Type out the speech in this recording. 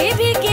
भी